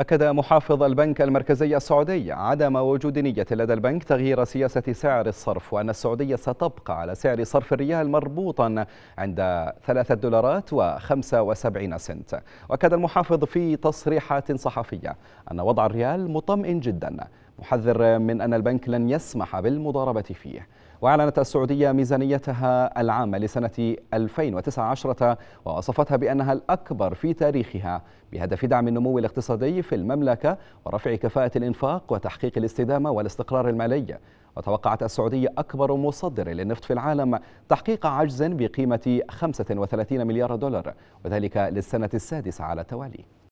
أكد محافظ البنك المركزي السعودي عدم وجود نية لدى البنك تغيير سياسة سعر الصرف وأن السعودية ستبقى على سعر صرف الريال مربوطا عند ثلاثة دولارات وخمسة وسبعين سنت. وأكد المحافظ في تصريحات صحفية أن وضع الريال مطمئن جدا. محذر من أن البنك لن يسمح بالمضاربة فيه. وأعلنت السعودية ميزانيتها العامة لسنة 2019 ووصفتها بأنها الأكبر في تاريخها بهدف دعم النمو الاقتصادي في المملكة ورفع كفاءة الإنفاق وتحقيق الاستدامة والاستقرار المالي. وتوقعت السعودية أكبر مصدر للنفط في العالم تحقيق عجز بقيمة 35 مليار دولار وذلك للسنة السادسة على التوالي